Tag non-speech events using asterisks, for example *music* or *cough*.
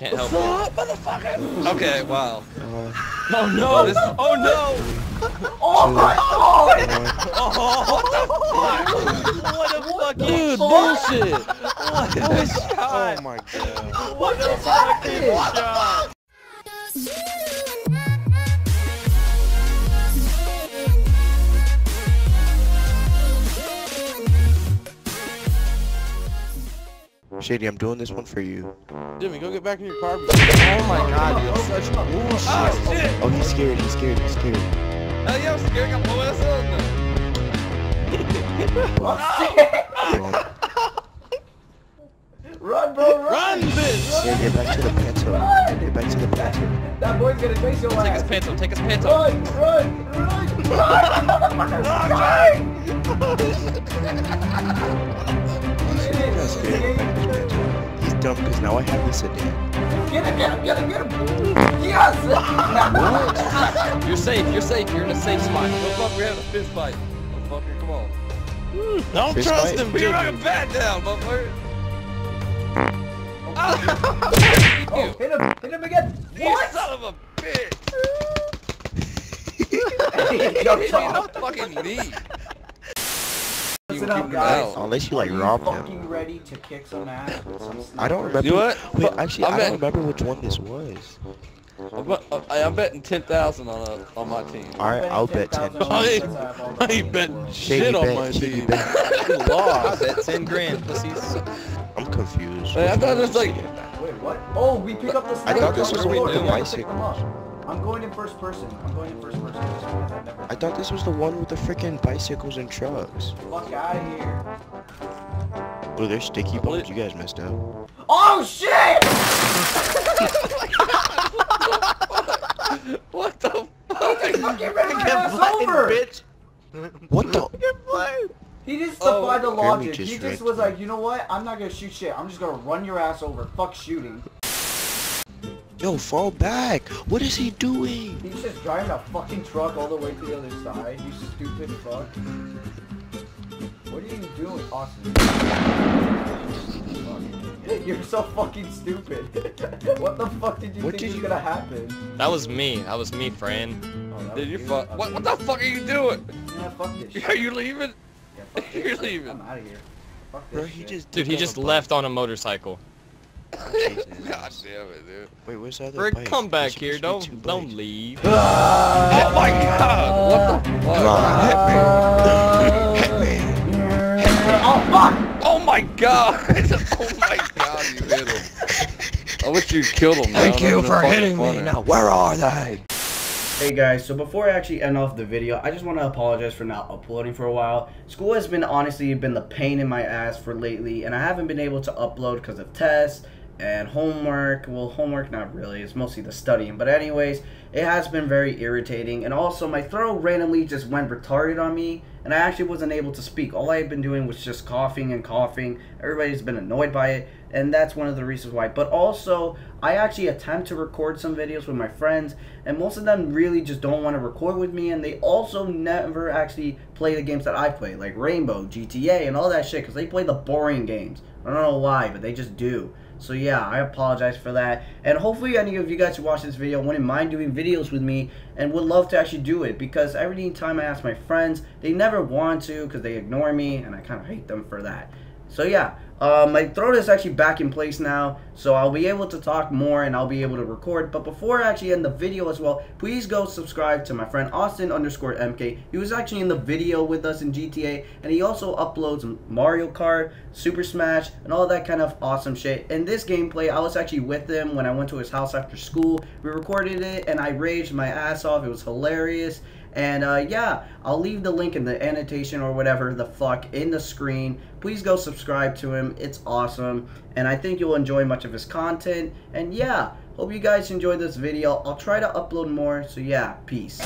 Can't help What's up, motherfucker? Okay, wow. Oh no! This, oh no! Oh my god! Oh, what the fuck? What a fucking Dude, bullshit! What a shot! oh my god. What just happened? shot! Shady, I'm doing this one for you. Jimmy, go get back in your car. Oh my god, you're such bullshit! Oh shit! Oh, he's scared. He's scared. He's scared. Hell yeah, I'm scared. I'm blowing us up. Bro, Run, bro, run! Run, bitch! yeah, get back to the panto. Get back to the panto. That boy's gonna chase your Take his ass. pants off. Take his pants off. Run, run, run, run! That's good. He's dumb because now I have this sedan. Get him, get him, get him, get him! Yes! *laughs* You're safe. You're safe. You're in a safe spot. Motherfucker, we're having a fist fight. Motherfucker, come on. Hmm, Don't Fist trust fight? him, Put your Jimmy. fucking bat down, motherfucker. *laughs* Oh, hit him, hit him again! You What? son of a bitch! Yo, Hit me in Tom. the fucking knee. Listen You up, guys. out. Unless you like rob him. ready to kick some ass some I don't remember. You what? Wait, actually, I'm I don't remember which one this was. I'm, I- uh, I'm betting ten thousand on a, on my team. All right, I'll bet ten. I ain't- because have I ain't money in the betting shit on bet, my team. bet. You I lost. bet ten grand, pussies. I'm confused. Hey, I thought it was like- Wait, what? Oh, we pick up the I thought this was on the one with the We have to pick them bicycles. Up. I'm going in first person. I'm going in first person. I've I thought this was the one with the freaking bicycles and trucks. Fuck out of here. Oh, there's sticky believe- bombs. You guys messed up. Oh shit! *laughs* What the He fuck? just fucking ran my ass over! Bitch. What the? *laughs* He just Oh, defied the logic. just he just was like, you know what? I'm not gonna shoot shit. I'm just gonna run your ass over. Fuck shooting. Yo, fall back. What is he doing? He's just driving a fucking truck all the way to the other side. You stupid fuck. What are you doing, Austin? Fuck. *laughs* You're so fucking stupid. *laughs* what the fuck did you What think did was you- gonna happen? That was me. That was me, friend. Oh, that Did was you fuck? Okay. What, what the fuck are you doing? Yeah, fuck this *laughs* shit. Are you leaving? Yeah, fuck this You're shit. leaving. I'm out of here. Fuck this Bro, he shit. just. Dude, he just left on a motorcycle. Jesus. God damn it, dude. Wait, where's the other Rick, bike? come back here. supposed to be Don't don't bikes. leave. *laughs* Oh my god! What the fuck? Come on, hit me. Hit me. Oh fuck! Oh my god! *laughs* oh my god, you hit him. *laughs* I wish you killed him. Thank you for hitting me. funny. Now, where are they? Hey guys, so before I actually end off the video, I just want to apologize for not uploading for a while. School has been honestly been the pain in my ass for lately, and I haven't been able to upload because of tests and homework. Well, homework not really, it's mostly the studying. But anyways, it has been very irritating, and also my throat randomly just went retarded on me, and I actually wasn't able to speak. All I had been doing was just coughing and coughing. Everybody's been annoyed by it, and that's one of the reasons why. But also, I actually attempt to record some videos with my friends, and most of them really just don't want to record with me, and they also never actually play the games that I play, like Rainbow, GTA, and all that shit, because they play the boring games. I don't know why, but they just do. So yeah, I apologize for that. And hopefully any of you guys who watch this video wouldn't mind doing videos with me and would love to actually do it because every time I ask my friends, they never want to because they ignore me and I kind of hate them for that. So yeah, uh, my throat is actually back in place now, so I'll be able to talk more and I'll be able to record. But before I actually end the video as well, please go subscribe to my friend Austin underscore MK. He was actually in the video with us in GTA, and he also uploads Mario Kart, Super Smash, and all that kind of awesome shit. In this gameplay, I was actually with him when I went to his house after school. We recorded it, and I raged my ass off. It was hilarious. And uh, yeah, I'll leave the link in the annotation or whatever the fuck in the screen. Please go subscribe to him. It's awesome. And I think you'll enjoy much of his content. And yeah, hope you guys enjoyed this video. I'll try to upload more. So yeah, peace.